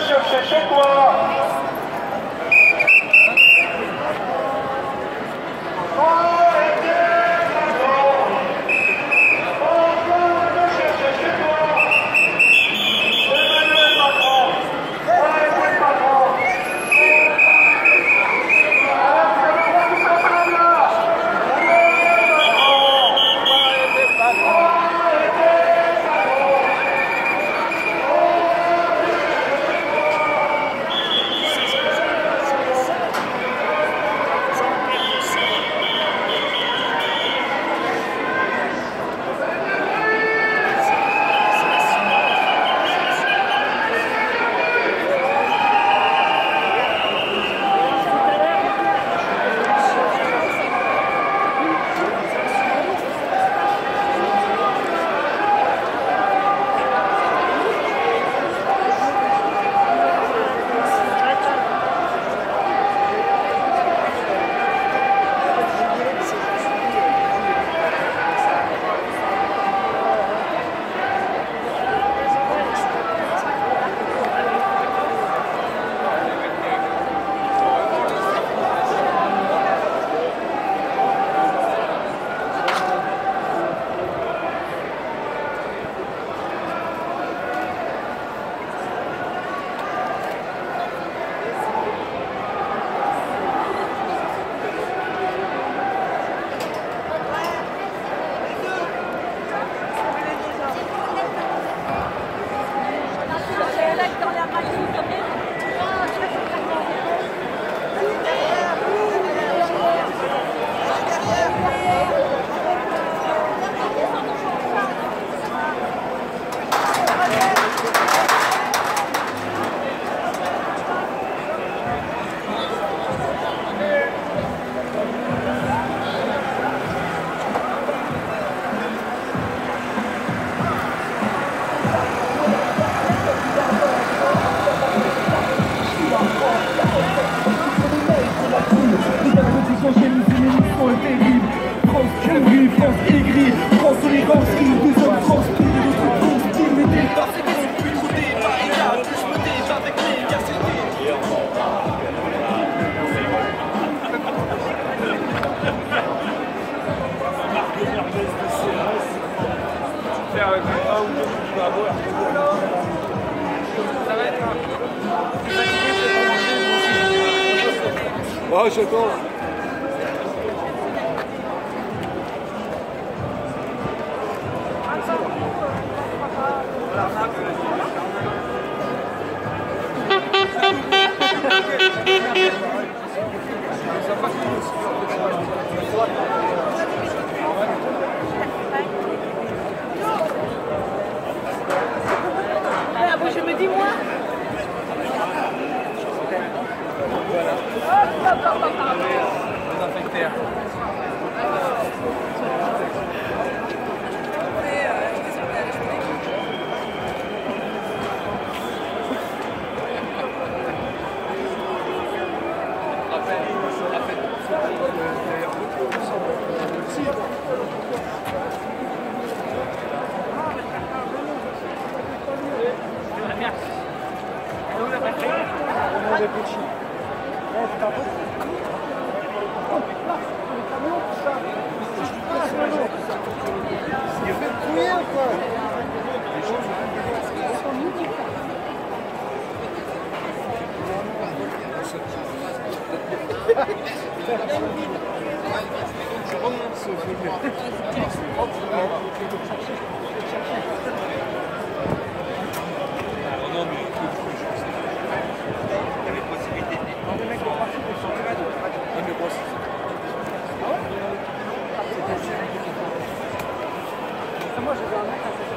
chercher chez toi. faire un ou. Ça va être un... Oh, je. Putain, à chaque fois Możesz, ale...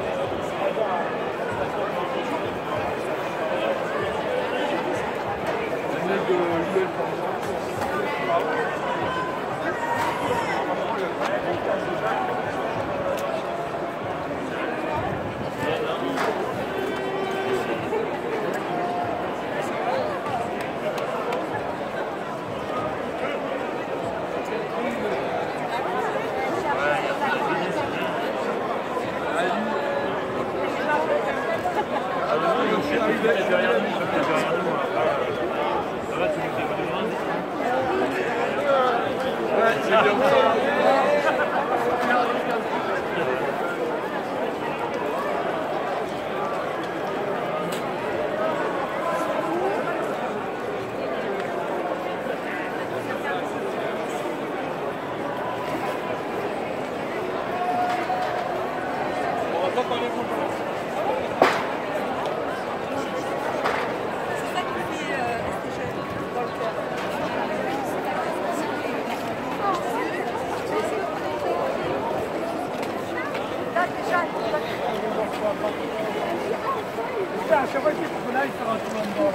شبكة فلايس رسول الله